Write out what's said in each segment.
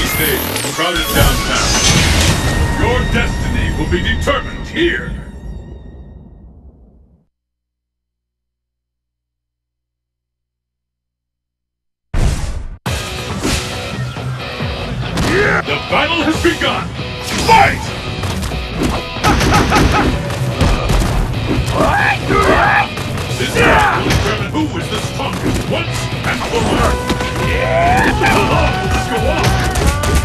Mickey stage, crowded downtown. Your destiny will be determined here. The battle has begun! Fight! This battle will determine who is the strongest once and for all. Let's go on!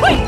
The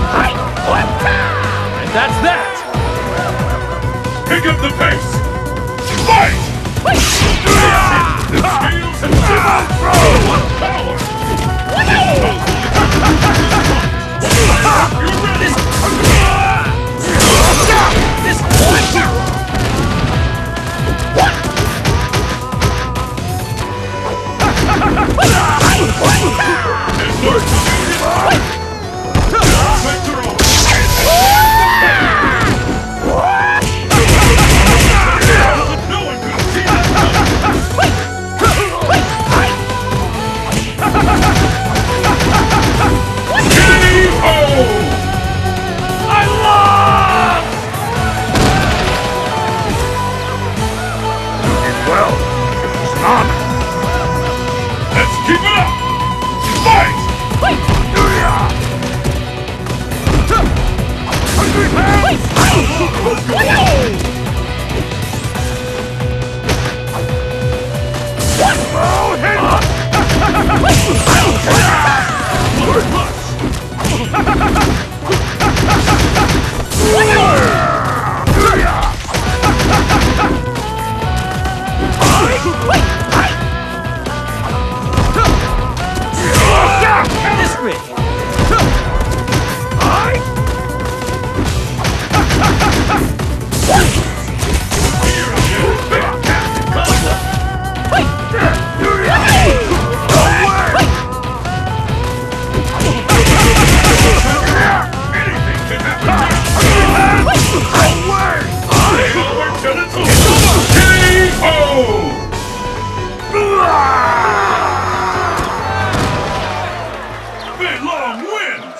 And that's that! Pick up the pace! Fight! Jared. big long win!